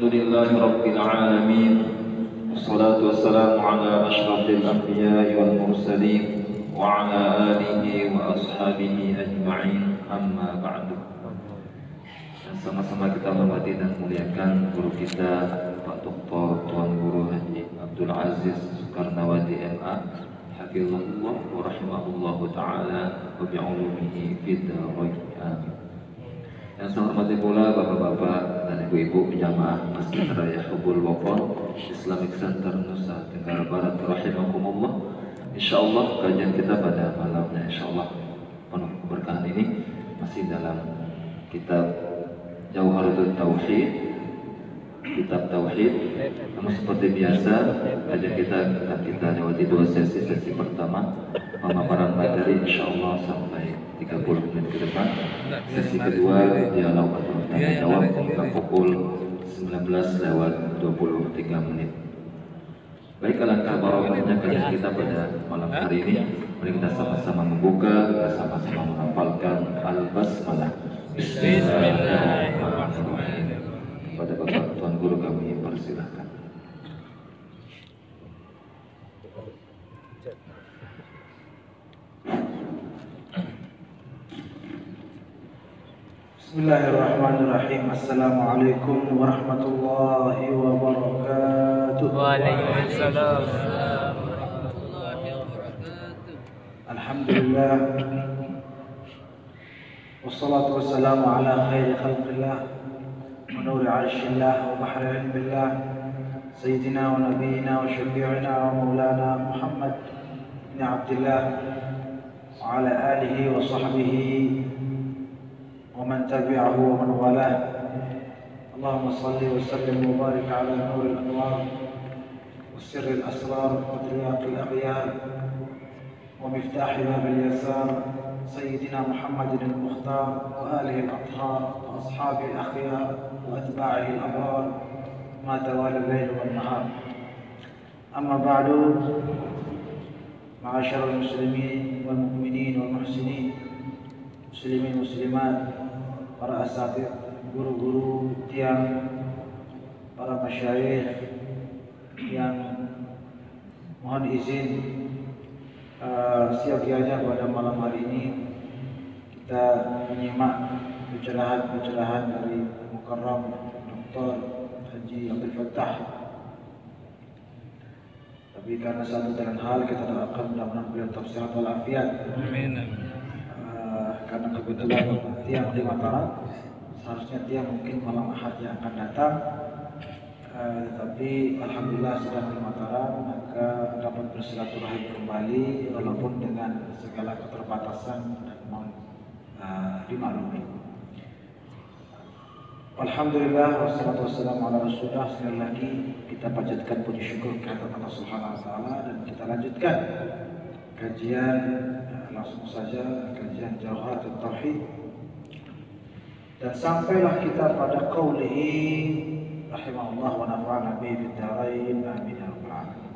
الحمد لله رب العالمين والصلاة والسلام على أشرف الأنبياء والمرسلين وعلى آله وأصحابه أجمعين أما بعد dan sama-sama kita hormati dan muliakan guru kita Pak Dr. Tuan Guru Haji Abdul Aziz Soekarnawati MA Hafizullah wa rahimahullah ta'ala wa bi'ulumihi fid dharain amin yang saya hormati pula bapak-bapak dan ibu-ibu penjamaah Masjid Raya Hubul Wafon Islamic Center Nusa Tenggara Barat rahimakumullah. Insyaallah kajian kita pada malamnya insyaallah penuh keberkahan ini masih dalam kitab Jauharatul Tauhid kitab Tauhid. Namun seperti biasa kajian kita kita lewati dua sesi sesi pertama pemaparan materi insyaallah sampai 30 menit ke depan. Sesi kedua dialog tanya jawab hingga pukul 19 lewat 23 menit. Baik alangkah barokahnya kajian kita pada malam hari ini. Mari kita sama-sama membuka, kita sama-sama menghafalkan Al-Basmalah. Bismillahirrahmanirrahim. Kepada Bapak Tuan Guru kami persilahkan Bismillahirrahmanirrahim. Assalamualaikum warahmatullahi wabarakatuh. Waalaikumsalam. Alhamdulillah. Wassalatu wassalamu ala khairi khalqillah wa nuri arshillah wa bahri ilmillah Sayyidina wa nabiyina wa syafi'ina wa maulana Muhammad bin Abdullah wa ala alihi wa sahbihi ومن تبعه ومن والاه. اللهم صل وسلم وبارك على نور الأنوار والسر الأسرار وترياق الأغيار ومفتاح باب اليسار. سيدنا محمد المختار وآله الأطهار واصحابه الأخيار واتباعه الأبرار ما توالى الليل والنهار. أما بعد معاشر المسلمين والمؤمنين والمحسنين muslimin muslimat para asatid guru-guru tiang para masyayikh yang mohon izin uh, siagianya pada malam hari ini kita menyimak pencerahan-pencerahan dari Mukarram Dr. Haji Abdul Fattah tapi karena satu dan hal kita doakan mudah-mudahan beliau sehat walafiat Amin. Karena kebetulan tiang di Mataram seharusnya tiang mungkin malam ahad yang akan datang. Uh, tetapi alhamdulillah sedang di Mataram maka dapat bersilaturahim kembali walaupun dengan segala keterbatasan dan mohon uh, dimaklumi. Alhamdulillah wassalatu wassalamu ala rasulullah sekali lagi kita panjatkan puji syukur kehadirat Allah Subhanahu wa taala dan kita lanjutkan kajian langsung saja kajian Jawhar Tauhid dan sampailah kita pada qaulihi rahimahullah wa nafa'ana bihi fid dharain amin ya rabbal alamin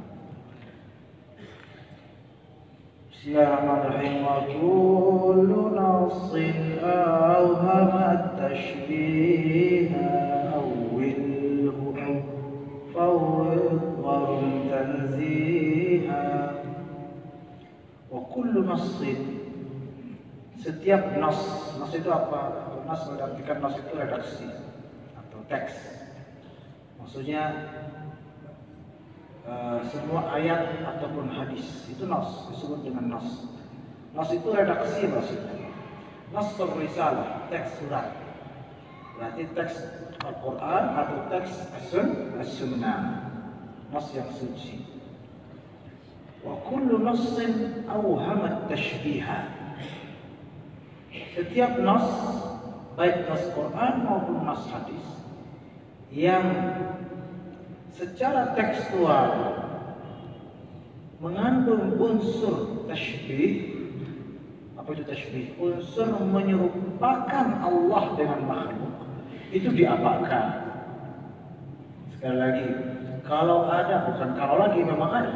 Bismillahirrahmanirrahim wa kullu nassin awhama at-tashbiha awwilhu aw fawwid warum kullu nassin setiap nas nas itu apa? Nas berartikan nas itu redaksi atau teks. Maksudnya uh, semua ayat ataupun hadis itu nas disebut dengan nas. Nas itu redaksi maksudnya. Nas risalah teks surat. Berarti teks Al-Quran atau teks As-Sunnah. Nas yang suci Wa kullu nassin awhamat tashbiha. Setiap nas baik nas Quran maupun nas hadis yang secara tekstual mengandung unsur tashbih apa itu tashbih? unsur menyerupakan Allah dengan makhluk itu diapakan sekali lagi kalau ada bukan kalau lagi memang ada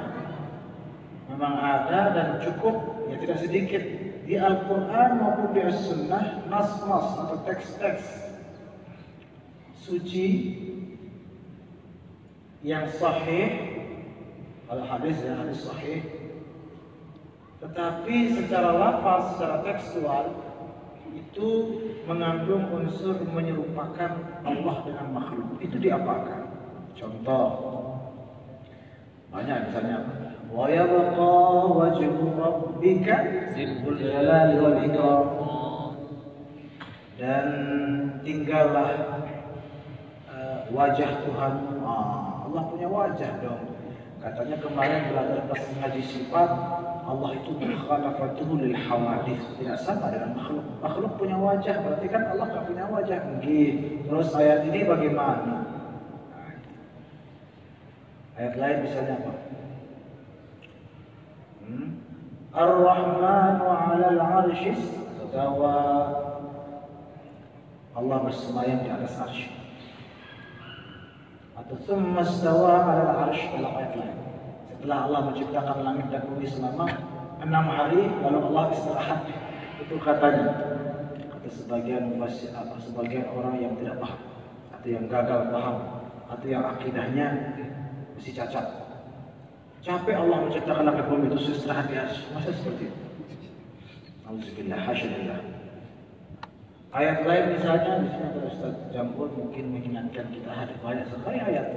memang ada dan cukup ya tidak sedikit di Al-Quran maupun di As-Sunnah nas-nas atau teks-teks suci yang sahih kalau hadis ya hadis sahih tetapi secara lafaz secara tekstual itu mengandung unsur menyerupakan Allah dengan makhluk. Itu diapakan? Contoh. Banyak misalnya yabqa wajhu rabbika dzul jalali wal dan tinggallah uh, wajah Tuhan. Ah, Allah punya wajah dong. Katanya kemarin belajar pas ngaji sifat Allah itu mukhalafatuhu lil hawadith tidak sama dengan makhluk. Makhluk punya wajah berarti kan Allah nggak punya wajah. Mungkin. Terus ayat ini bagaimana? Ayat lain misalnya apa hmm? Ar-Rahmanu 'ala al-'arsy istawa. Allah bersemayam di atas arsy atau summa stawa 'ala al-'arsy dalam ayat lain. Setelah Allah menciptakan langit dan bumi selama enam hari lalu Allah istirahat. Itu katanya. Kata sebagian mufassir apa sebagian orang yang tidak paham atau yang gagal paham atau yang akidahnya mesti cacat capek Allah menciptakan langit bumi itu istirahat di arsy masa seperti itu Alhamdulillah, hasyillah. Ayat lain misalnya di sini ada Ustaz Jambul mungkin mengingatkan kita ada banyak sekali ayat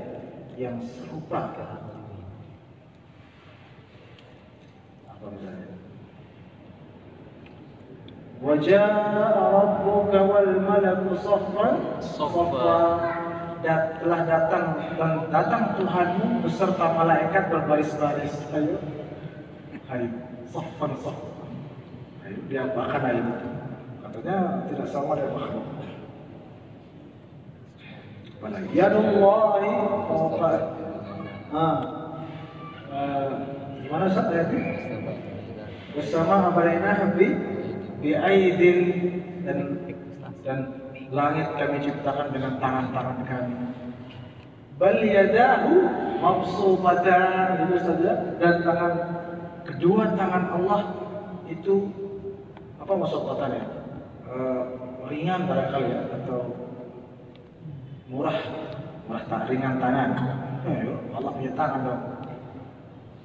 yang serupa apa misalnya? وجاء ربك والملك صفا صفا telah datang dan datang Tuhanmu beserta malaikat berbaris-baris. Ayo, ayo, soffan soffan. Ayo, diapakan ayo itu? Katanya tidak sama dengan makhluk. Apalagi yadullahi fawqa. Ah. Uh, gimana Ustaz ayatnya? Bersama abalaina bi bi aidin dan dan langit kami ciptakan dengan tangan-tangan kami. Bal yadahu mabsutatan itu saja dan tangan kedua tangan Allah itu apa maksud ya? Uh, ringan barangkali ya atau murah murah tak ringan tangan. Eh, Allah punya tangan dong.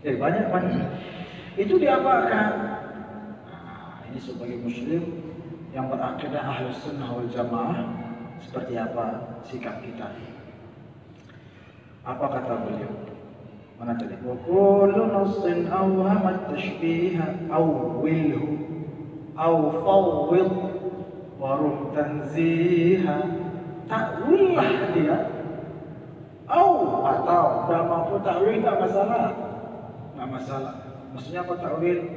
Eh banyak banyak. Itu diapakan? Nah, ini sebagai muslim yang berakidah ahli sunnah wal jamaah seperti apa sikap kita? Apa kata beliau? Mana tadi? Wa kullu nassin awhamat tashbiha awwilhu aw fawwid warum tanziha. Takwillah dia aw atau dah mampu takwil tak masalah. Tak masalah. Maksudnya apa takwil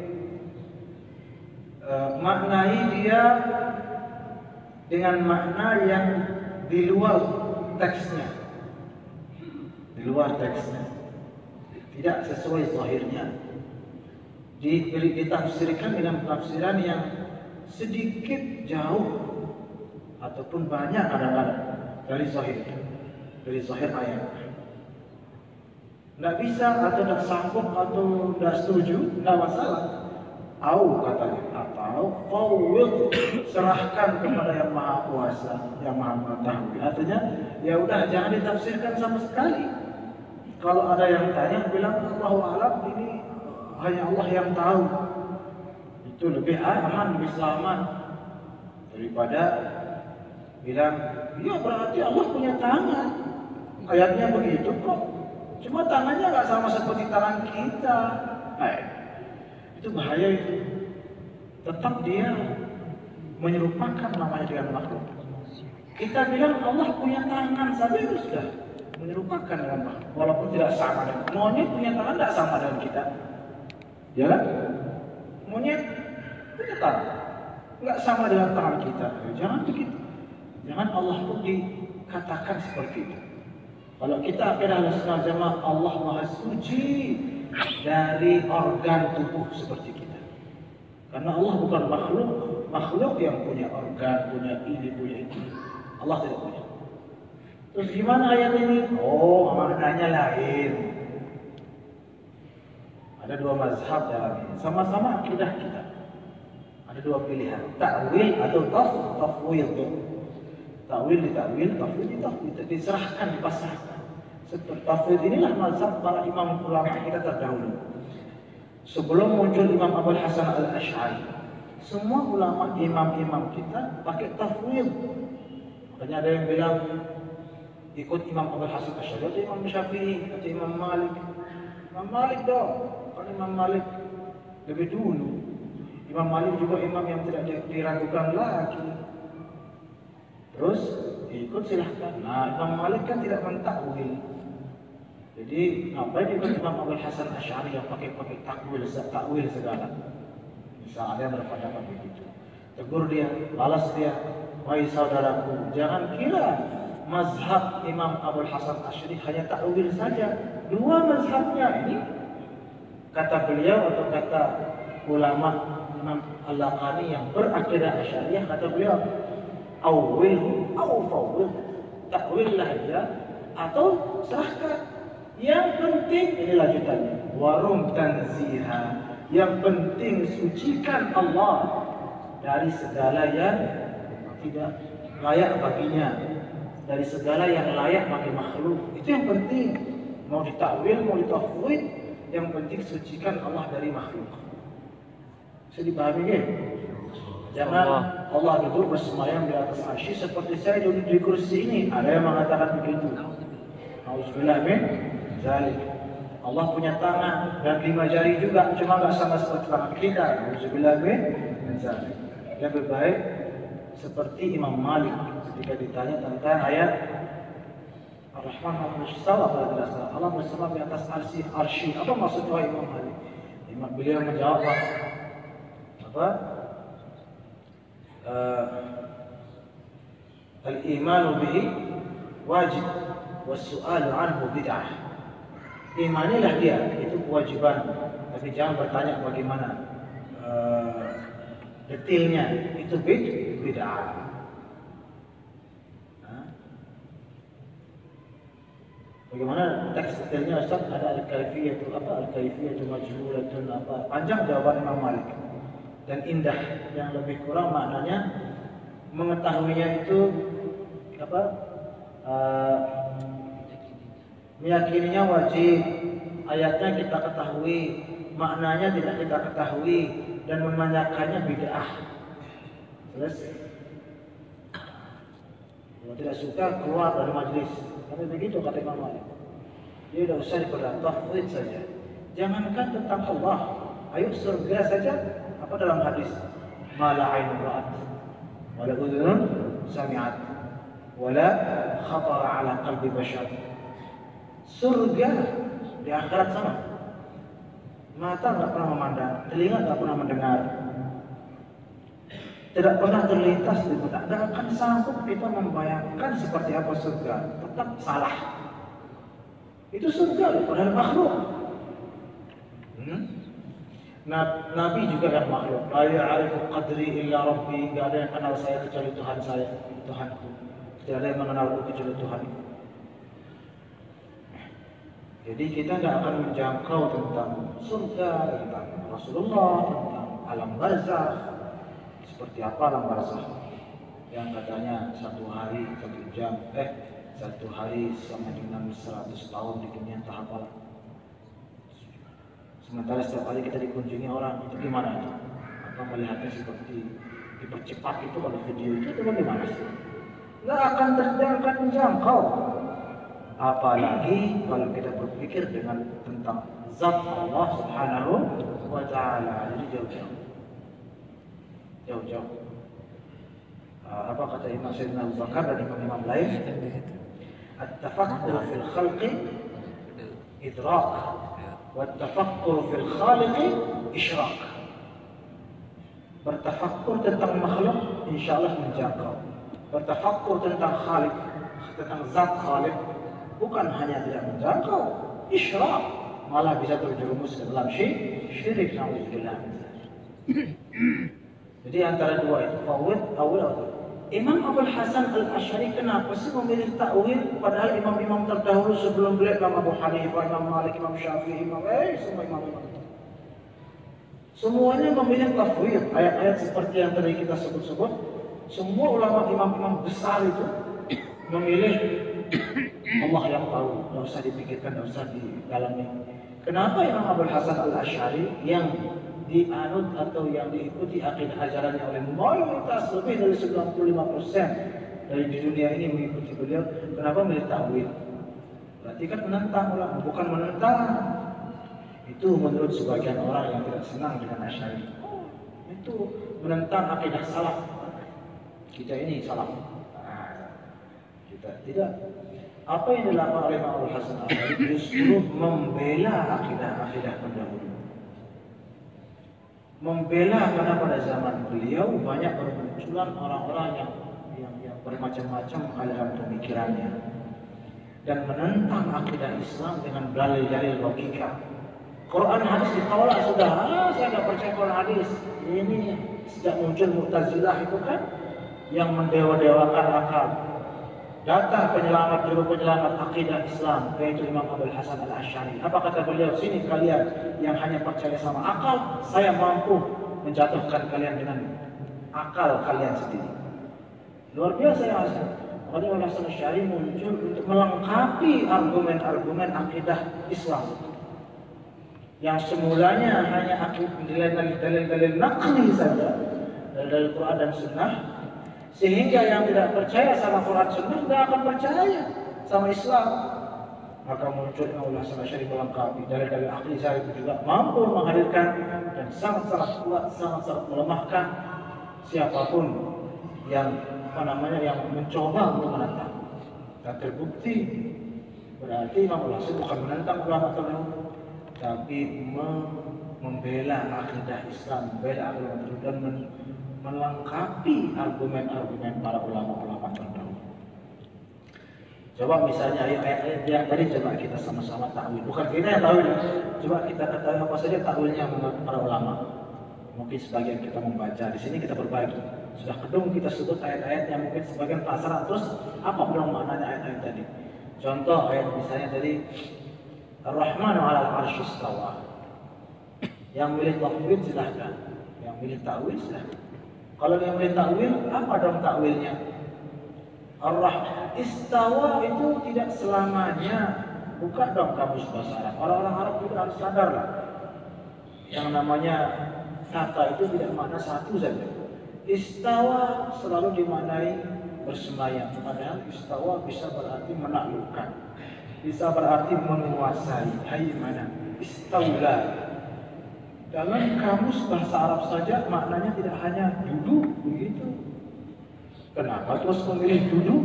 Uh, maknai dia dengan makna yang di luar teksnya. Di luar teksnya. Tidak sesuai zahirnya. Diberi ditafsirkan dengan tafsiran yang sedikit jauh ataupun banyak kadang-kadang dari zahir dari zahir ayat. Tidak bisa atau tidak sanggup atau tidak setuju tidak masalah. Au katanya atau fawwid serahkan kepada yang maha kuasa yang maha mengetahui. Artinya ya udah jangan ditafsirkan sama sekali. Kalau ada yang tanya bilang Allah alam ini hanya Allah yang tahu. Itu lebih aman lebih selamat. Daripada bilang ya berarti Allah punya tangan. Ayatnya begitu kok. Cuma tangannya nggak sama seperti tangan kita. Eh, itu bahaya itu. Tetap dia menyerupakan namanya dengan makhluk. Kita bilang Allah punya tangan saja itu sudah menyerupakan dengan makhluk. Walaupun tidak sama dengan monyet punya tangan tidak sama dengan kita. Ya kan? Monyet punya tangan. Nggak sama dengan tangan kita. Jangan begitu. Jangan Allah pun dikatakan seperti itu. Kalau kita akidah al-sunnah Allah Maha Suci dari organ tubuh seperti kita. Karena Allah bukan makhluk, makhluk yang punya organ, punya ini, punya itu. Allah tidak punya. Terus gimana ayat ini? Oh, maknanya lain. Ada dua mazhab dalam ini. Sama-sama akidah kita. Ada dua pilihan. Ta'wil atau taf, tafwil. Ta'wil di ta'wil, tafwil di tafwil. Diserahkan, dipasrahkan. Tafwid inilah mazhab para imam ulama kita terdahulu. Sebelum muncul Imam Abu Hasan al Ash'ari, semua ulama imam-imam kita pakai tafwid. Makanya ada yang bilang ikut Imam Abu Hasan al Ash'ari atau Imam Syafi'i atau Imam Malik. Imam Malik dong, kan Imam Malik lebih dulu. Imam Malik juga imam yang tidak diragukan lagi. Terus ikut silahkan. Nah Imam Malik kan tidak mentakwil. Jadi apa juga Imam Abu Hasan Asy'ari yang pakai pakai takwil takwil segala. Misal ada yang berpendapat begitu. Tegur dia, balas dia, wahai saudaraku, jangan kira mazhab Imam Abu Hasan Asy'ari hanya takwil saja. Dua mazhabnya ini kata beliau atau kata ulama Imam Al-Laqani yang berakidah Asy'ariyah kata beliau awil au fawil takwillah dia atau serahkan yang penting ini lanjutannya. Warum tanziha. Yang penting sucikan Allah dari segala yang tidak layak baginya. Dari segala yang layak bagi makhluk. Itu yang penting. Mau ditakwil, mau ditafwid, yang penting sucikan Allah dari makhluk. Bisa dipahami kan? Jangan Allah duduk bersemayam di atas arsy seperti saya duduk di kursi ini. Ada yang mengatakan begitu. Alhamdulillah min Zalik. Allah punya tangan dan lima jari juga, cuma nggak sama seperti tangan kita. Alhamdulillah zalik. Lebih baik seperti Imam Malik ketika ditanya tentang ayat Ar-Rahman dasar Allah bersama di atas arsy. Apa maksud wahai Imam Malik? Imam beliau menjawab apa? Uh, al-imanu bihi wajib was-su'alu anhu bid'ah. Imanilah dia, itu kewajiban. Tapi jangan bertanya bagaimana uh, detailnya, itu bid bid'ah. Bagaimana teks detailnya Ustaz? Ada al-kaifiyah itu apa? Al-kaifiyah itu majhulatun apa? Panjang jawaban Imam Malik. Dan indah yang lebih kurang maknanya mengetahuinya itu apa? Uh, meyakininya wajib. Ayatnya kita ketahui, maknanya tidak kita ketahui dan menanyakannya bid'ah. Terus kalau tidak suka keluar dari majlis. Tapi begitu kata Imam Malik. Dia tidak usah diperdalam, tafwid saja. Jangankan tentang Allah, ayo surga saja. Apa dalam hadis? Mala ain ra'at, wala udhun sami'at, wala khatara ala qalbi bashar. Surga di akhirat sana. Mata nggak pernah memandang, telinga nggak pernah mendengar, tidak pernah terlintas di benak dan akan sanggup kita membayangkan seperti apa surga tetap salah. Itu surga padahal makhluk. Hmm? Nabi juga yang makhluk. La ya'arifu qadri illa rabbi. Enggak ada yang kenal saya kecuali Tuhan saya Tuhanku. Tidak ada yang mengenalku kecuali Tuhan jadi kita tidak akan menjangkau tentang surga tentang Rasulullah tentang alam barzakh. Seperti apa alam barzah yang katanya satu hari satu jam eh satu hari sama dengan 100 tahun di dunia tahap sementara setiap hari kita dikunjungi orang itu gimana itu? Apa melihatnya seperti dipercepat itu kalau video itu itu bagaimana sih? Nggak akan terjangkau menjangkau apalagi kalau kita berpikir dengan tentang zat Allah Subhanahu wa taala jadi jauh-jauh jauh-jauh. Uh, apa kata Imam Sayyidina Abu Bakar dan imam-imam lain? At-tafakkur fil khalqi idrak wa at-tafakkur fil khaliqi isyrak. Bertafakkur tentang makhluk insyaallah menjangkau. Bertafakkur tentang khaliq, tentang zat khaliq bukan hanya tidak menjangkau, isyrak malah bisa terjerumus ke dalam syirik, naudzubillah. Jadi antara dua itu fawwid awil atau Imam Abu Hasan Al Ashari kenapa sih memilih takwil padahal imam-imam terdahulu sebelum beliau Imam Abu Hanifah, Imam Malik, Imam Syafi'i, Imam eh semua imam-imam Semuanya memilih tafwid ayat-ayat seperti yang tadi kita sebut-sebut. Semua ulama imam-imam besar itu memilih Allah yang tahu, nggak usah dipikirkan, nggak usah didalami. Kenapa Imam Abdul Hasan Al Ashari yang dianut atau yang diikuti akidah ajarannya oleh mayoritas lebih dari 95 persen dari di dunia ini mengikuti beliau, kenapa milih takwil? Berarti kan menentang ulama, bukan menentang. Itu menurut sebagian orang yang tidak senang dengan Asy'ari. itu menentang akidah salaf. Kita ini salaf. Kita tidak. Apa yang dilakukan oleh Imam Hasan justru membela akidah-akidah pendahulu. Membela karena pada zaman beliau banyak bermunculan orang-orang yang yang, yang bermacam-macam aliran pemikirannya dan menentang akidah Islam dengan dalil-dalil logika. Quran hadis ditolak sudah, ah, saya nggak percaya Quran hadis. Ini sejak muncul Mu'tazilah itu kan yang mendewa-dewakan akal. Datang penyelamat juru penyelamat akidah Islam yaitu Imam Abdul Hasan Al Ashari. Apa kata beliau? Sini kalian yang hanya percaya sama akal, saya mampu menjatuhkan kalian dengan akal kalian sendiri. Luar biasa ya Hasan. Makanya Imam Hasan Ashari muncul untuk melengkapi argumen-argumen akidah Islam yang semulanya hanya aku dalil-dalil nakli saja dalil Quran dan Sunnah sehingga yang tidak percaya sama Quran Sunnah tidak akan percaya sama Islam. Maka muncul Allah Syarif melengkapi dalil-dalil akli saya itu juga mampu menghadirkan dan sangat-sangat kuat sangat-sangat melemahkan siapa pun yang apa namanya yang mencoba untuk menentang. Dan terbukti berarti Imam Al-Hasan bukan menentang ulama terdahulu tapi membela akidah Islam, membela agama dan melengkapi argumen-argumen para ulama-ulama terdahulu. Coba misalnya ayat-ayat yang tadi coba kita sama-sama tahu. Bukan kita yang tahu, coba kita ketahui apa saja tahunya para ulama. Mungkin sebagian kita membaca di sini kita berbagi. Sudah kedung kita sebut ayat-ayat yang mungkin sebagian pasar terus apa belum maknanya ayat-ayat tadi. Contoh ayat misalnya tadi Ar-Rahman ala arsy istawa. Yang milih takwil silahkan. Yang milih takwil silahkan. Kalau yang milih takwil, apa dong takwilnya? Ar-Rahman istawa itu tidak selamanya buka dong kamus bahasa Arab. Orang-orang Arab juga harus sadar lah. Yang namanya kata itu tidak makna satu saja. Istawa selalu dimaknai bersemayam. Padahal istawa bisa berarti menaklukkan bisa berarti menguasai mana istaula dalam kamus bahasa Arab saja maknanya tidak hanya duduk begitu. Kenapa terus memilih duduk?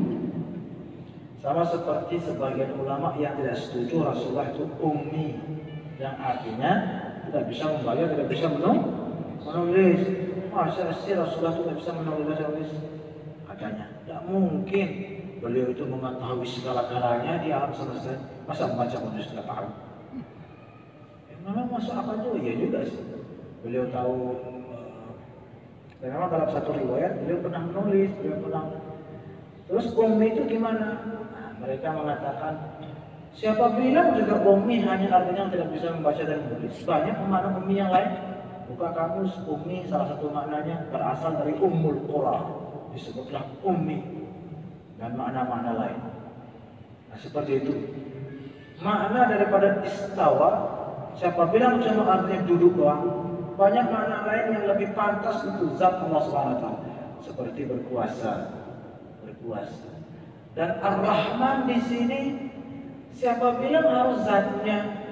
Sama seperti sebagian ulama yang tidak setuju Rasulullah itu ummi yang artinya tidak bisa membaca tidak bisa menulis. Masa sih Rasulullah itu tidak bisa menulis katanya tidak mungkin. Beliau itu mengetahui segala-galanya di alam semesta masa membaca menulis tidak tahu memang masuk akal juga ya juga sih beliau tahu dan memang dalam satu riwayat beliau pernah menulis beliau pernah terus ummi itu gimana nah, mereka mengatakan siapa bilang juga ummi hanya artinya tidak bisa membaca dan menulis banyak makna ummi yang lain buka kamus ummi salah satu maknanya berasal dari ummul qura disebutlah ummi dan makna-makna lain. Nah, seperti itu. Makna daripada istawa, siapa bilang cuma artinya duduk doang, banyak makna lain yang lebih pantas untuk zat Allah SWT. Seperti berkuasa, berkuasa. Dan Ar-Rahman di sini siapa bilang harus zatnya?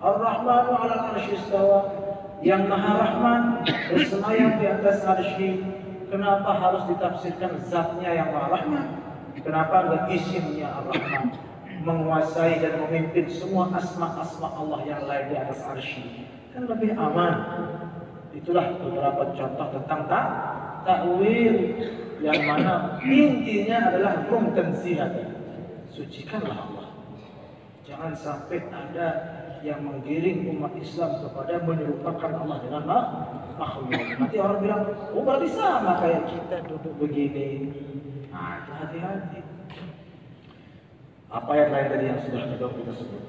Ar-Rahmanu ala arsy istawa. Yang Maha Rahman bersemayam di atas arsy. Kenapa harus ditafsirkan zatnya yang Maha Rahman? Kenapa enggak isimnya Ar-Rahman menguasai dan memimpin semua asma-asma Allah yang lain di atas arsy? Kan lebih aman. Itulah beberapa contoh tentang tak takwil yang mana intinya adalah rum tanzihat. Sucikanlah Allah. Jangan sampai ada yang menggiring umat Islam kepada menyerupakan Allah dengan makhluk. Nanti orang bilang, oh berarti sama kayak kita duduk begini, Nah, hati-hati. Apa yang lain tadi yang sudah kita kita sebut?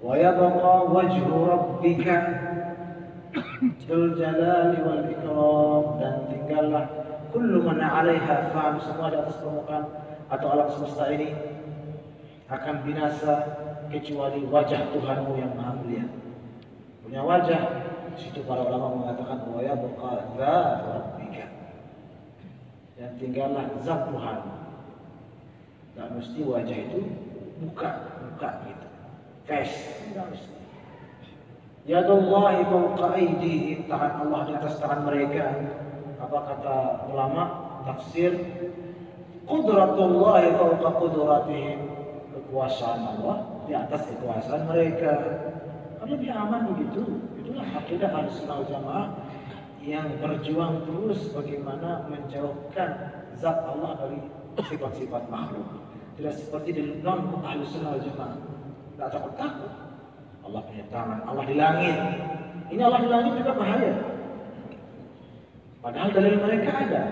Wa yabqa wajhu rabbika dzul jalali wal ikram dan tinggallah kullu man 'alaiha fan semua di atas permukaan atau alam semesta ini akan binasa kecuali wajah Tuhanmu yang maha mulia. Punya wajah. Di situ para ulama mengatakan wa ya buqa rabbika. Dan tinggallah zat Tuhan. Tidak mesti wajah itu muka, muka gitu. Face, tidak mesti. Yadullahi fawqa aydihim tangan Allah di atas tangan mereka. Apa kata ulama tafsir? Qudratullahi fawqa qudratihim. Kekuasaan Allah di atas kekuasaan mereka. Karena dia aman begitu. Itulah akidah Ahlussunnah Jamaah yang berjuang terus bagaimana menjauhkan zat Allah dari sifat-sifat makhluk. Tidak seperti di non Ahlussunnah Jamaah. Tidak takut takut. Allah punya tangan, Allah di langit. Ini Allah di langit juga bahaya. Padahal dalil mereka ada.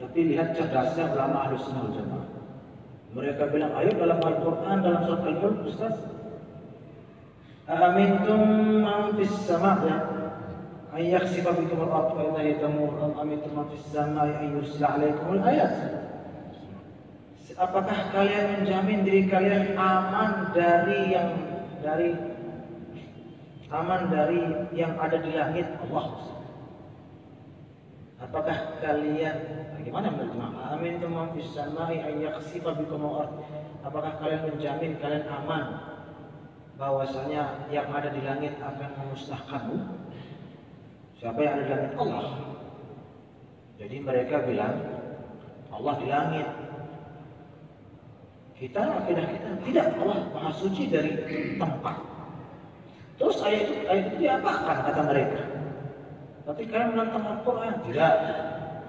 Tapi lihat cerdasnya ulama ahli sunnah jamaah. Mereka bilang, ayo dalam Al-Quran, dalam surat Al-Mulk, Ustaz. Sama' ya. An yakhsifa bikum al-ard fa idha hiya tamur. Am amintum man fis sama'i an yursila alaikum al-ayat. Apakah kalian menjamin diri kalian aman dari yang dari aman dari yang ada di langit Allah. Apakah kalian bagaimana menerjemah? Amin tumam fis. Apakah kalian menjamin kalian aman bahwasanya yang ada di langit akan memusnahkanmu? Siapa yang ada di langit? Allah. Jadi mereka bilang Allah di langit, kita akidah kita tidak Allah maha suci dari tempat. Terus ayat itu ayat itu diapakan kata mereka? Tapi kalian menentang Al-Quran tidak.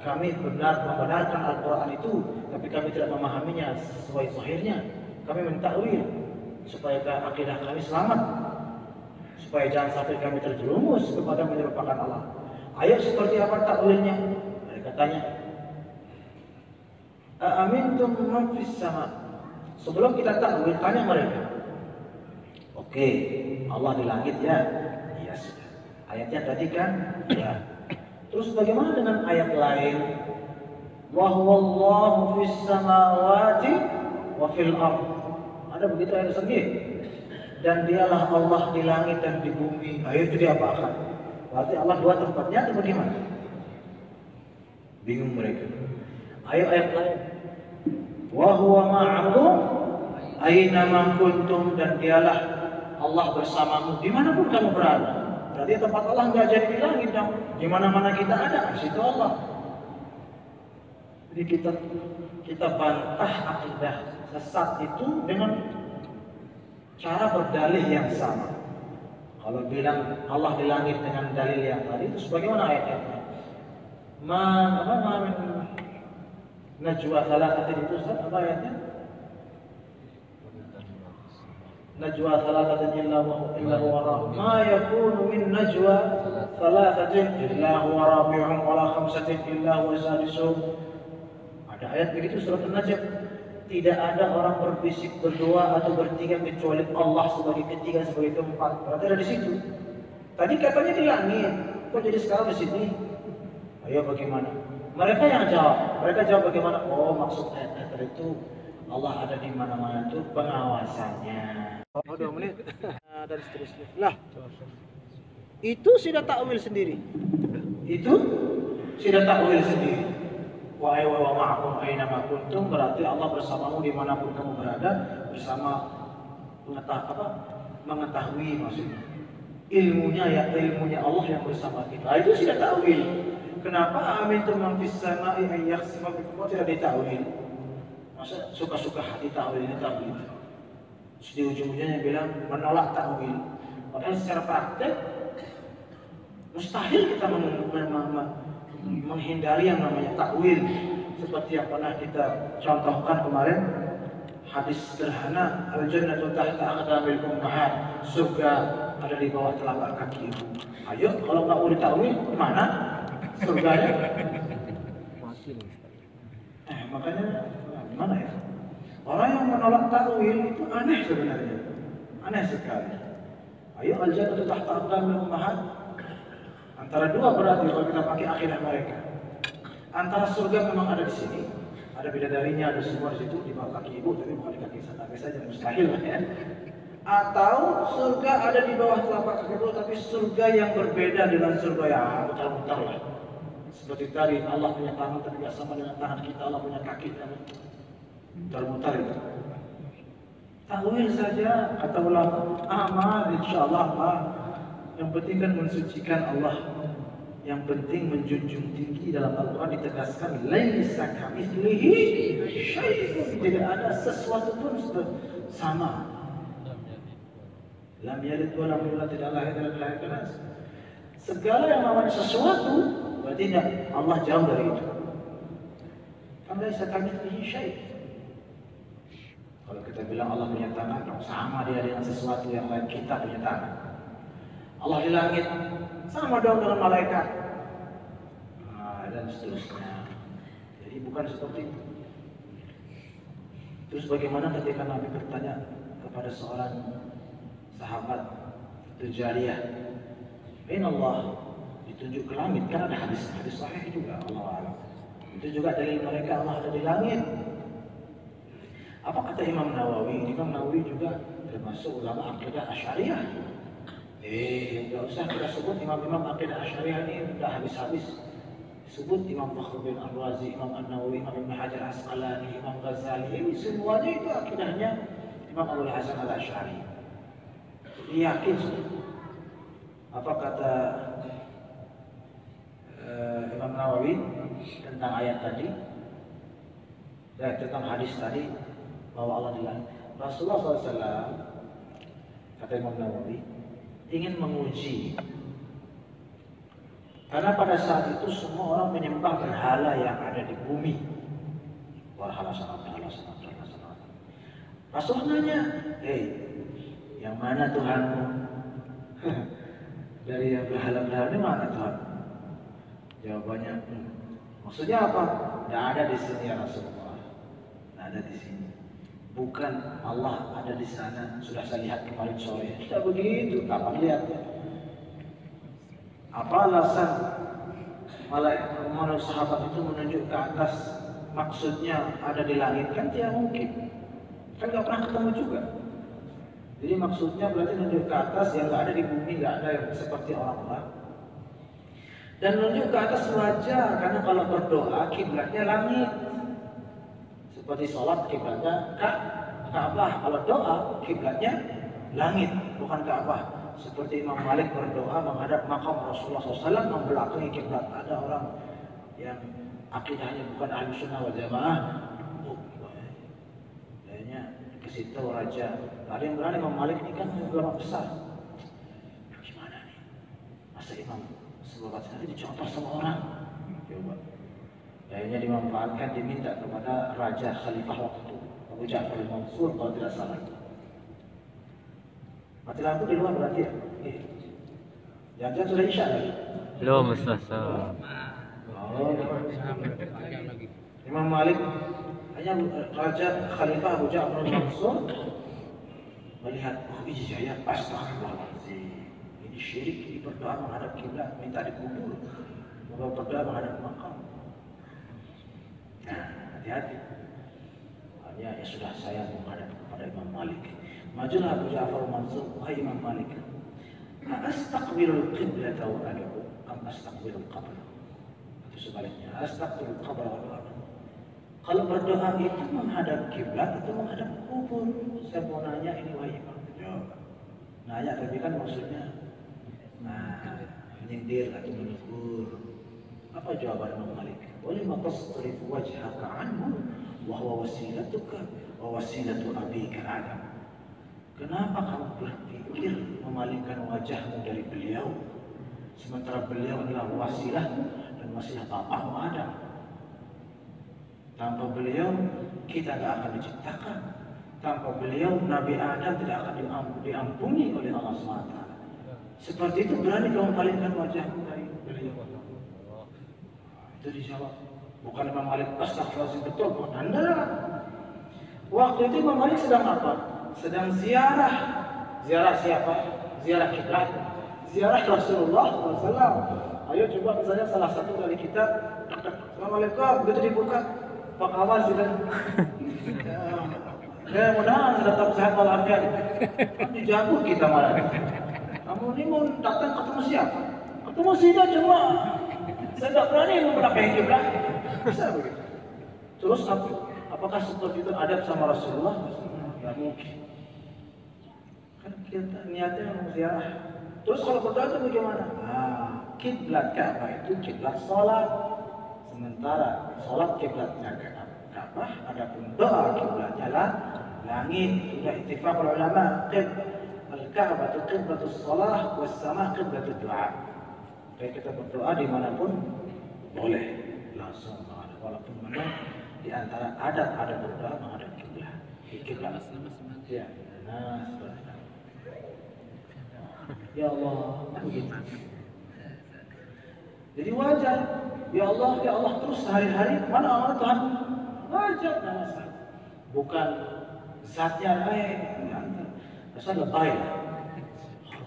Kami benar membenarkan Al-Quran itu, tapi kami tidak memahaminya sesuai zahirnya. Kami mentakwil supaya akidah kami selamat, supaya jangan sampai kami terjerumus kepada menyerupakan Allah. Ayat seperti apa takwilnya? Mereka tanya. Amintum man sama' Sebelum kita takwil, tanya mereka. Oke, Allah di langit ya? Iya. Ayatnya tadi kan? Ya. Terus bagaimana dengan ayat lain? Wahwallahu fis samawati wa fil ard. Ada begitu ayat sendiri. Dan dialah Allah di langit dan di bumi. Ayat itu diapakan? Berarti Allah dua tempatnya atau bagaimana? Bingung mereka. Ayo ayat lain. Wa huwa ma'akum aina kuntum dan dialah Allah bersamamu di mana pun kamu berada. Berarti tempat Allah nggak jadi di langit dong. Di mana-mana kita ada, di situ Allah. Jadi kita kita bantah akidah sesat itu dengan cara berdalih yang sama. Kalau bilang Allah di langit dengan dalil yang tadi itu sebagaimana ayatnya? Ma apa ma Najwa salatatin itu Ustaz apa ayatnya? Najwa salatatin illa huwa rabbihum. Ma yakunu min najwa salatatin illa huwa rabbihum wa la khamsatin illa huwa sadisuhum. Ada ayat begitu surat An-Najm. Tidak ada orang berbisik berdoa atau bertiga kecuali Allah sebagai ketiga sebagai keempat. Berarti ada di situ. Tadi katanya di langit, kok jadi sekarang di sini? Ayo bagaimana? Mereka yang jawab mereka jawab bagaimana oh maksud ayat itu Allah ada di mana-mana itu pengawasannya Oh, dua menit. Nah, dan seterusnya. Lah, itu sudah takwil sendiri. Itu sudah takwil sendiri. Wa ay wa ma'akum aina ma kuntum berarti Allah bersamamu di mana pun kamu berada bersama mengetahui apa? Mengetahui maksudnya. Ilmunya ya ilmunya Allah yang bersama kita. Itu sudah takwil. Kenapa amin man fis sama'i ay yakhsifa bikum tidak ditakwil? Masa suka-suka hati takwil ini takwil. Terus di ujung-ujungnya bilang menolak takwil. Padahal secara praktek mustahil kita men men men menghindari yang namanya takwil. Seperti yang pernah kita contohkan kemarin hadis sederhana al jannatu tahta aqdamil ummahat surga ada di bawah telapak kaki ibu. Ayo kalau mau ditakwil ke mana surganya? Eh makanya gimana ya? Orang yang menolak takwil itu aneh sebenarnya. Aneh sekali. Ayo al-jannatu tahta aqdamil ummahat. Antara dua berarti kalau kita pakai akidah mereka. Antara surga memang ada di sini, ada bidadarinya, ada semua di situ di bawah kaki ibu, tapi bukan di kaki sana saja mustahil ya. Atau surga ada di bawah telapak kaki ibu, tapi surga yang berbeda dengan surga yang mutar-mutar lah. Seperti tadi Allah punya tangan tapi tidak sama dengan tangan kita, Allah punya kaki tapi itu. Takwil saja kata ulama, amal insya Allah Pak. Yang penting kan mensucikan Allah. Yang penting menjunjung tinggi dalam Al-Quran ditegaskan laisa kamitslihi syai'un. Tidak ada sesuatu pun sama. Lam yalid wa lam yulad tidak lahir dan dilahirkan. Segala yang namanya sesuatu berarti Allah jauh dari itu. Kan laisa kamitslihi syai'. Kalau kita bilang Allah punya tangan, sama dia dengan sesuatu yang lain kita punya tangan. Allah di langit, sama dong dengan malaikat. Nah, dan seterusnya. Jadi bukan seperti itu. Terus bagaimana ketika Nabi bertanya kepada seorang sahabat Tujariyah, In Allah ditunjuk ke langit kan ada hadis hadis sahih juga Allah. Itu juga dari mereka Allah ada di langit. Apa kata Imam Nawawi? Imam Nawawi juga termasuk ulama akidah Asy'ariyah. Eh, nggak usah kita sebut imam-imam akidah Asy'ariyah ini udah habis-habis. Sebut Imam Fakhruddin Ar-Razi, Imam An-Nawawi, Imam Ibn Hajar Asqalani, Imam Ghazali, semuanya itu akidahnya Imam Abu Hasan Al-Asy'ari. Yakin Apa kata uh, Imam Nawawi tentang ayat tadi? Ya, tentang hadis tadi bahwa Allah di langit. Rasulullah SAW kata Imam Nawawi ingin menguji karena pada saat itu semua orang menyembah berhala yang ada di bumi. Berhala sana, berhala sana, berhala sana. Rasul nanya, hei, yang mana Tuhanmu? Dari yang berhala-berhala ini mana Tuhan? Jawabannya, hmm. maksudnya apa? Tidak ada di sini ya Rasulullah. Tidak ada di sini. Bukan Allah ada di sana. Sudah saya lihat kemarin sore. Tidak begitu. Kapan lihatnya? Apa alasan malaikat sahabat itu menunjuk ke atas? Maksudnya ada di langit kan tidak mungkin. Kan nggak pernah ketemu juga. Jadi maksudnya berarti menunjuk ke atas yang nggak ada di bumi, nggak ada yang seperti orang-orang. Dan menunjuk ke atas wajar karena kalau berdoa kiblatnya langit. Seperti sholat kiblatnya Ka'bah. Kalau doa kiblatnya langit, bukan Ka'bah. Seperti Imam Malik berdoa menghadap makam Rasulullah SAW membelakangi kiblat. Ada orang yang akidahnya bukan ahli sunnah wal jamaah. Oh, kayaknya ke situ raja. Ada yang berani Imam Malik ini kan ulama besar. Gimana nih? Masa Imam sebuah tadi dicontoh sama orang? Coba. Akhirnya dimanfaatkan diminta kepada raja khalifah waktu Abu Ja'far al-Mansur kalau tidak salah. Mati lampu di luar berarti ya? Iya. Jangan-jangan sudah isya lagi? Belum Ustaz. Oh. Imam Malik hanya Raja Khalifah Abu Ja'far al-Mansur melihat oh ini saya astagfirullahaladzim ini syirik ini berdoa menghadap kiblat minta dikubur. Mau berdoa menghadap makam. Nah hati-hati. Hanya ya sudah saya menghadap kepada Imam Malik. Majulah Abu Ja'far Mansur wahai Imam Malik. Astaqbilul qiblat wa ad'u am astaqbilul qabr. Atau sebaliknya. Astaqbilul qabr wa ad'u. Kalau berdoa itu menghadap kiblat atau menghadap kubur? Saya mau nanya ini wahai Imam. Jawab. Nanya tapi kan maksudnya nah, menyindir atau menegur. Apa jawaban Imam Malik? Boleh tasrif wajhaka anhu wa huwa wasilatuka wa wasilatu abika Adam. Kenapa kamu berpikir memalingkan wajahmu dari beliau? Sementara beliau adalah wasilah dan wasilah bapakmu Adam. Tanpa beliau kita tidak akan diciptakan. Tanpa beliau Nabi Adam tidak akan diampuni oleh Allah SWT. Seperti itu berani kamu palingkan wajahmu dari beliau. Itu dijawab. Bukan Imam Malik astagfirullahaladzim betul. Anda Waktu itu Imam Malik sedang apa? Sedang ziarah. Ziarah siapa? Ziarah kiblat. Ziarah Rasulullah SAW. Ayo coba misalnya salah satu dari kita. Assalamualaikum. Begitu dibuka. Apa kabar sudah? Ya, mudah-mudahan tetap sehat walafiat. Kan dijago kita malah. Kamu ini mau datang ketemu siapa? Ketemu Sida cuma saya tidak berani membelakang kiblat. Bisa begitu. Terus apa? Apakah seperti itu adab sama Rasulullah? Ya mungkin. Kan kita niatnya mau ziarah. Terus kalau berdoa itu bagaimana? Nah, kiblat Ka'bah itu kiblat salat. Sementara salat kiblatnya Ka'bah, adapun doa kiblatnya lah langit. Sudah ittifaq ulama qib al-Ka'bah qiblatus salah was sama qiblatud doa. Kayak kita berdoa di mana pun boleh langsung menghadap walaupun memang di antara adat ada berdoa menghadap kiblat. Kiblat. Ya. Nah, seperti itu. Ya Allah, begitu. Jadi wajar. Ya Allah, ya Allah terus sehari-hari mana Allah Tuhan? Wajar nama Bukan zatnya eh Rasa lebay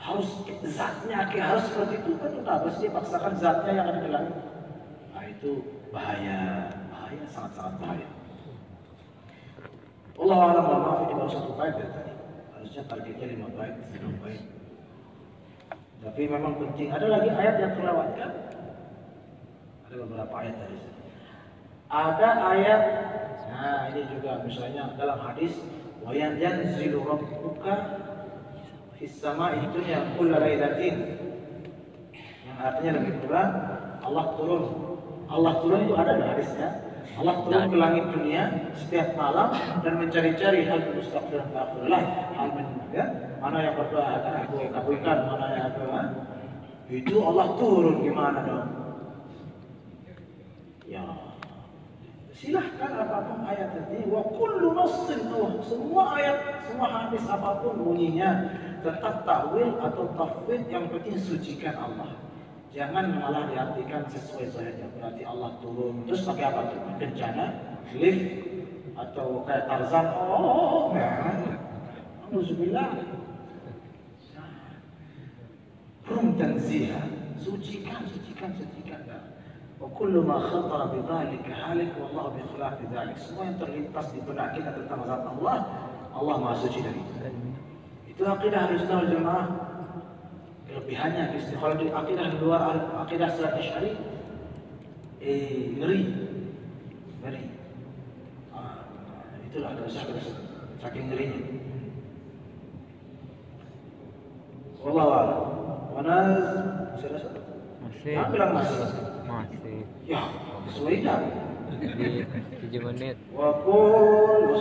Harus zatnya harus seperti itu kan kenapa sih paksakan zatnya yang ada di langit? Nah itu bahaya, bahaya sangat-sangat bahaya. Allah alam maaf ini baru satu bait ya tadi. Harusnya targetnya lima bait, enam bait. Tapi memang penting. Ada lagi ayat yang terlewatkan. Ada beberapa ayat tadi. Ada ayat. Nah ini juga misalnya dalam hadis. Wayan yanzilu rabbuka sama itu yang kulla lailatin. Yang artinya lebih kurang Allah turun. Allah turun itu ada di hadisnya. Allah turun ke langit dunia setiap malam dan mencari-cari hal mustaqbil akhirlah hal ya, mana yang berdoa akan aku kabulkan, mana yang ha? itu Allah turun gimana dong? Ya silahkan apa pun ayat ini wa kullu nassin Allah semua ayat semua hadis apa pun bunyinya tetap takwil atau tafwid yang penting sucikan Allah Jangan malah diartikan sesuai saja. Berarti Allah turun. Terus pakai apa tuh? Kencana, lift, atau kayak Tarzan. Oh, nah. Alhamdulillah. Rum tanziha. Sucikan, sucikan, sucikan. Khatara bi dhalika halik wallahu bi khilafi dhalik. Semua yang terlintas di benak kita tentang zat Allah, Allah Maha suci dari itu. Itu akidah Ahlussunnah Jamaah. Kelebihannya kalau di akidah di luar akidah Syiah Syari eh ngeri. Ngeri. Ah, itulah dosa saking ngerinya. Wallahu a'lam. Wanas. Masih. Nah, bilang masih. Masih. Ya, sesuai dah. 7 menit. Wa qul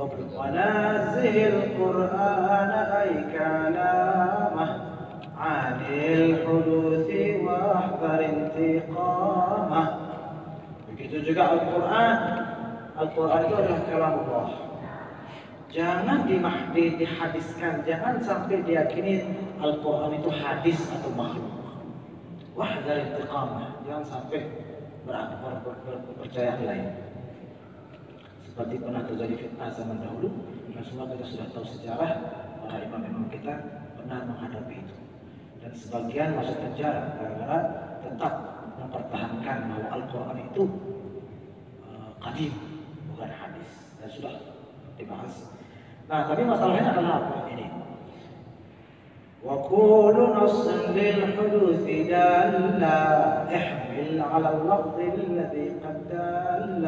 ونزه القرآن أي كلامه عن الحدوث واحذر انتقامه begitu juga Al-Quran Al-Quran itu adalah kalam Allah jangan dimahdi, dihadiskan jangan sampai diyakini Al-Quran itu hadis atau makhluk wahdar intiqamah jangan sampai ber- ber- ber- ber- percaya lain seperti pernah terjadi fitnah zaman dahulu dan semua kita sudah tahu sejarah para imam-imam kita pernah menghadapi itu dan sebagian masuk penjara karena tetap mempertahankan bahwa Al-Quran itu uh, qadim bukan hadis dan sudah dibahas. Nah, tapi masalahnya adalah apa ini? وكل نص للحدوث دال احمل على اللفظ الذي قد دل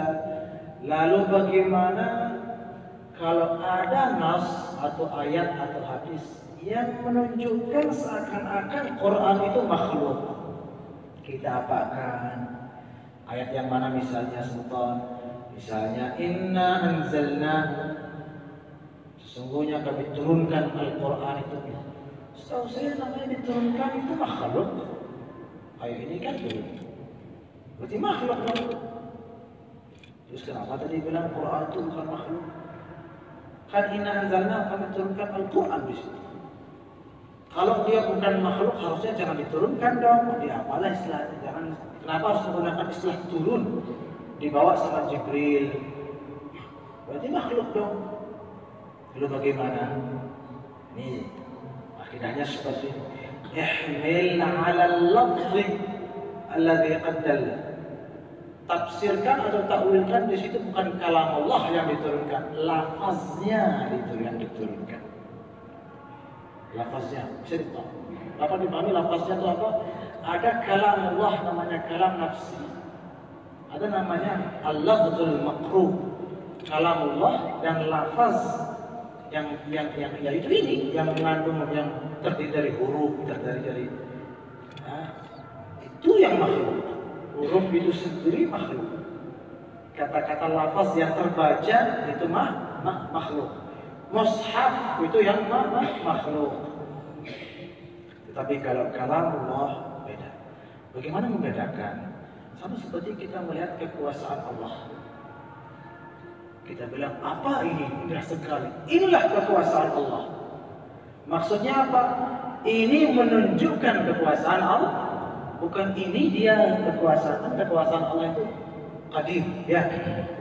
Lalu bagaimana kalau ada nas atau ayat atau hadis yang menunjukkan seakan-akan Quran itu makhluk? Kita apakan? Ayat yang mana misalnya Sultan? Misalnya Inna anzalna Sesungguhnya kami turunkan Al-Quran itu Setahu saya namanya diturunkan itu makhluk Ayat ini kan turun Berarti makhluk dong Terus kenapa tadi bilang Quran itu bukan makhluk? Kan inna anzalna kami turunkan Al-Quran di situ. Kalau dia bukan makhluk harusnya jangan diturunkan dong. Dia apalah istilahnya? Jangan. Kenapa harus menggunakan istilah turun? Dibawa sama Jibril. Berarti makhluk dong. Lalu bagaimana? Ini akidahnya seperti ini. Ihmil 'ala al-lafzi alladhi qad dalla. Tafsirkan atau takwilkan di situ bukan kalam Allah yang diturunkan, lafaznya itu yang diturunkan. Lafaznya, bisa. Apa dipahami lafaznya itu apa? Ada kalam Allah namanya kalam nafsi. Ada namanya al-lafzul makruh. Kalam Allah dan lafaz yang yang yang ya itu ini yang mengandung yang terdiri dari huruf, terdiri dari nah, itu yang makhluk. Huruf itu sendiri makhluk. Kata-kata lafaz yang terbaca itu mah, mah makhluk. Mushaf itu yang mah, mah makhluk. Tetapi kalau kalam Allah beda. Bagaimana membedakan? Sama seperti kita melihat kekuasaan Allah. Kita bilang, apa ini? Indah sekali. Inilah kekuasaan Allah. Maksudnya apa? Ini menunjukkan kekuasaan Allah. Bukan ini dia kekuasaan. Kekuasaan Allah itu qadim. Ya,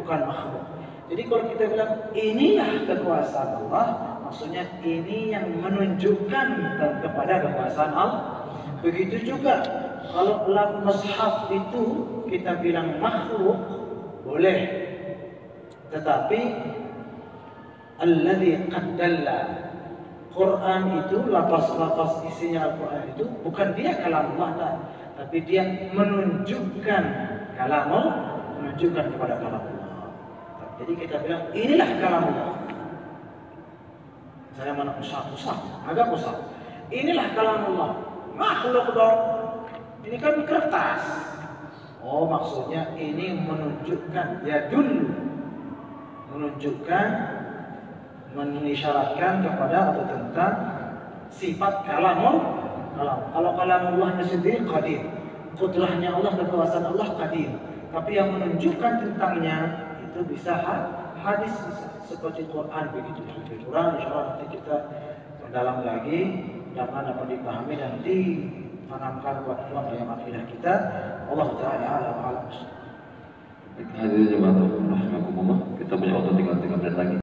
bukan makhluk. Jadi kalau kita bilang, inilah kekuasaan Allah. Maksudnya ini yang menunjukkan kepada kekuasaan Allah. Begitu juga kalau lafaz mushaf itu kita bilang makhluk boleh tetapi alladzi qad Quran itu lafaz-lafaz isinya Al-Quran itu bukan dia kalam Allah tapi dia menunjukkan kalam Allah menunjukkan kepada kalam Allah jadi kita bilang inilah kalam Allah saya mana usah usah. Agak usah. Inilah kalam Allah. Makhluk dong ini kan kertas. Oh maksudnya ini menunjukkan ya dulu menunjukkan mengisyaratkan kepada atau tentang sifat kalamul kalam. Kalau kalamullahnya sendiri qadim, kudrahnya Allah kekuasaan Allah qadim. Tapi yang menunjukkan tentangnya itu bisa hadis seperti Quran begitu. Seperti Quran insya Allah nanti kita mendalam lagi dapat dapat dipahami dan ditanamkan buat dalam akidah kita. Allah Taala alam alam. Hadirin jemaah rahimahumullah, kita punya waktu tinggal 3 menit lagi.